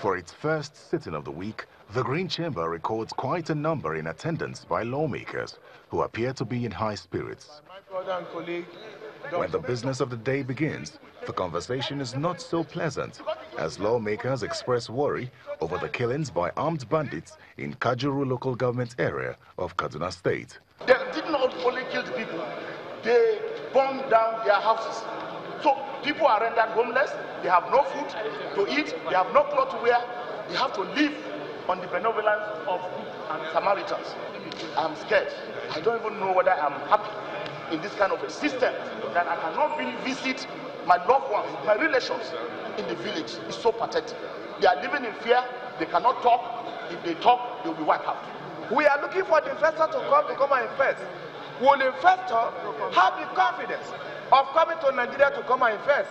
For its first sitting of the week, the Green Chamber records quite a number in attendance by lawmakers who appear to be in high spirits. When the business of the day begins, the conversation is not so pleasant as lawmakers express worry over the killings by armed bandits in Kajuru local government area of Kaduna State. They did not only kill the people, they burned down their houses. So people are rendered homeless, they have no food to eat, they have no clothes to wear, they have to live on the benevolence of Samaritans. I'm scared. I don't even know whether I'm happy in this kind of a system that I cannot really visit my loved ones, my relations in the village. It's so pathetic. They are living in fear, they cannot talk. If they talk, they'll be wiped out. We are looking for the investor to come to come and invest. Will the investor have the confidence of coming to Nigeria to come and invest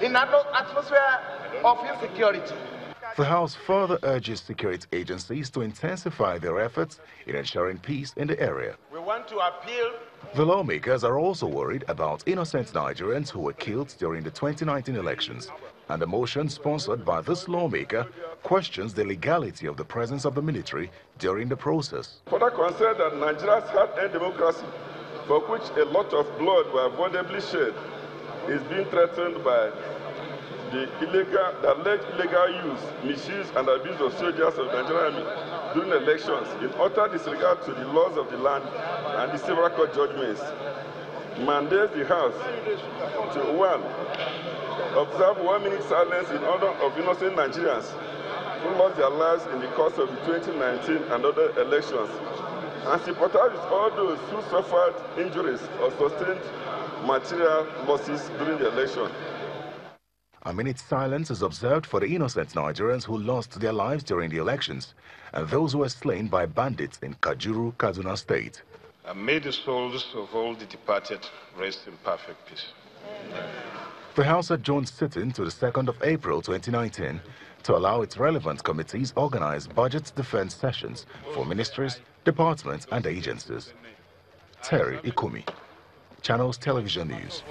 in an atmosphere of insecurity? The House further urges security agencies to intensify their efforts in ensuring peace in the area. We want to appeal. The lawmakers are also worried about innocent Nigerians who were killed during the 2019 elections. And a motion sponsored by this lawmaker questions the legality of the presence of the military during the process. Further concerned that Nigeria's hard-earned democracy, for which a lot of blood were abundantly shed, is being threatened by the illegal, the alleged illegal use, misuse, and abuse of soldiers of the Nigerian Army during elections in utter disregard to the laws of the land and the several court judgments, mandates the House to one, observe one minute silence in honor of innocent Nigerians who lost their lives in the course of the 2019 and other elections, and sympathize with all those who suffered injuries or sustained material losses during the election. A minute's silence is observed for the innocent Nigerians who lost their lives during the elections and those who were slain by bandits in Kajuru, Kaduna State. And may the souls of all the departed rest in perfect peace. The House adjourned sitting to the 2nd of April 2019 to allow its relevant committees organize budget defense sessions for ministries, departments and agencies. Terry Ikumi, Channels Television News.